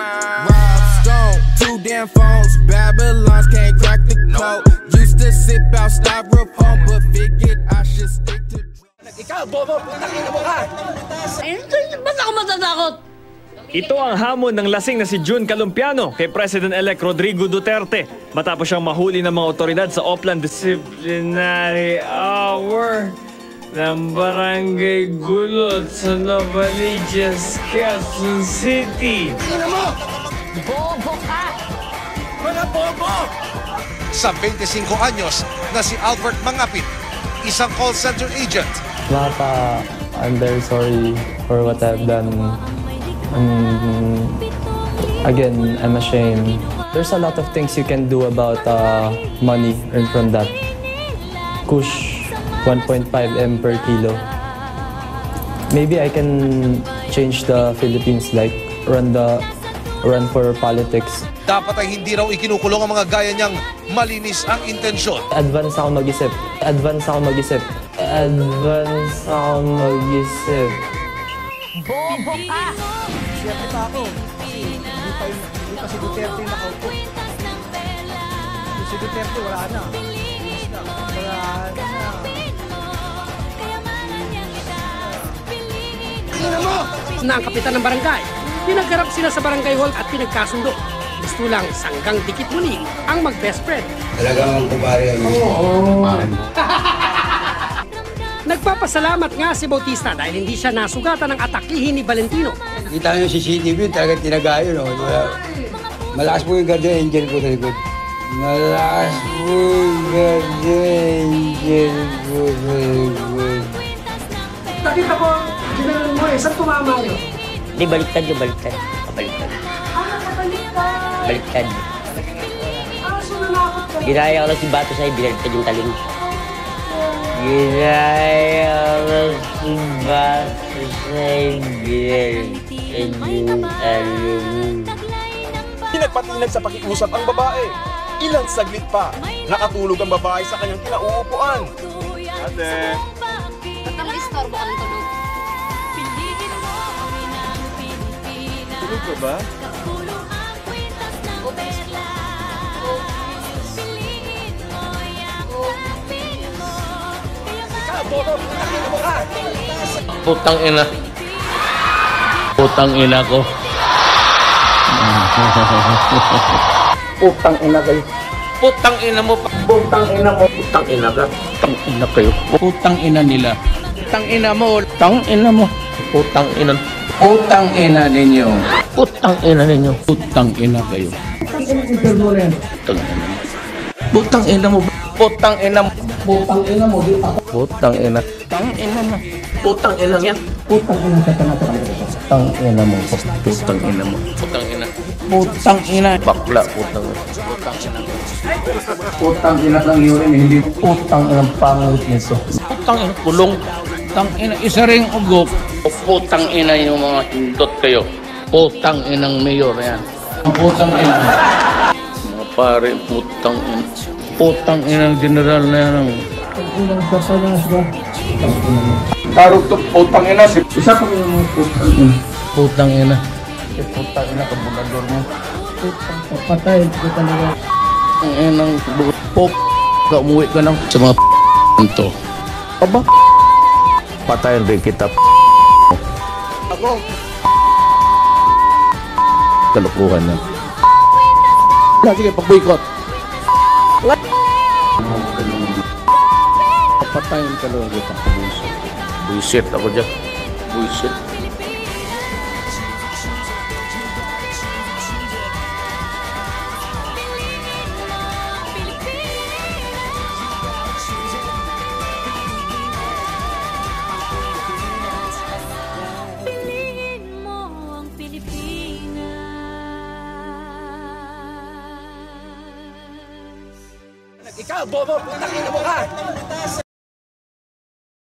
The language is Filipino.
Rob Stone, two damn phones. Babylons can't crack the code. Used to sip out styrofoam, but figured I should stick to. Ikaw, bobo, putang ina mo ka! Ba't ako matatakot? Ito ang hamon ng lasing na si June Calumpiano kay President-elect Rodrigo Duterte matapos siyang mahuli ng mga otoridad sa Oplan Disciplinary Hour ng Barangay Gulot sa Novaliches, Quezon City. Bobo ka! Mga bobo! Sa 25 anyos na si Albert Mangapit, isang call center agent. Papa, I'm very sorry for what I've done. Um, again, I'm ashamed. There's a lot of things you can do about uh, money earned from that. Kush, 1.5 M per kilo. Maybe I can change the Philippines, like run the run for politics. Dapat ay hindi raw ikinukulong ang mga gaya niyang malinis ang intensyon. Advance ako mag-isip. Advance ako mag-isip. Advance ako mag-isip. Bobo ka! Siyempre pa ako. Hindi pa, hindi pa si Duterte nakaupo. Si Duterte wala na. Wala na. Na ang kapitan ng barangay. Pinagharap sila sa barangay hall at pinagkasundo. Gusto lang sanggang dikit muli ang mag-best friend. Talagang kumari ang Nagpapasalamat nga si Bautista dahil hindi siya nasugatan ng atakihin ni Valentino. Kita nyo si CCTV, talagang tinagayo. No? Malakas po yung guardian angel ko sa likod. Malakas po yung guardian angel ko sa likod. Nakita ko, mo eh, saan tumama yun? Hindi, baliktad yung baliktad. Baliktad. Baliktad. Aso nanakot ka. Ginaya ko lang si Bato sa'yo, binaliktad yung talon. Ginaya ko lang si Bato sa'yo, binaliktad yung talon. Pinagpatinag sa pakiusap ang babae. Ilang saglit pa, nakatulog ang babae sa kanyang kinauupuan. Ate, Ba't ang istorbo kang tulog? Tulog ka ba? Putang ina. Putang ina ko. Putang ina kayo. Putang ina mo. Putang ina mo. Putang ina ka. Putang ina kayo. Putang ina nila. Putang ina mo. Putang ina mo. Putang ina. Utang ina ninyo. Putang ina ninyo. Putang ina kayo. Putang ina mo. Putang ina mo. Putang ina mo. Putang ina. Putang ina. Putang ina mo. Putang ina yan. Putang ina ka Putang ina mo. Putang ina mo. Putang ina. Putang ina. Bakla. Putang ina. Putang ina. Utang ina lang yun, hindi Putang ina pangit nito. Putang ina kulong. Putang ina isa ring ugok. Putang ina yung mga hindot kayo. Putang inang mayor yan. ang utang ina. Mga pare, putang ina. Putang inang general na yan. Tarot to, utang ina. Isa pa yung mga utang ina. Putang ina. Putang ina, kabulador mo. Patay ko talaga. Ang inang pop. Ka umuwi ka ng sa mga to. Aba? Patayin rin kita. Ako, Kalukuhan na. Na, sige, pag-boycott. Patayin ka lang kita. Buisit. Buisit ako dyan. Buisit. Ikaw, bobo, putang ina mo ka!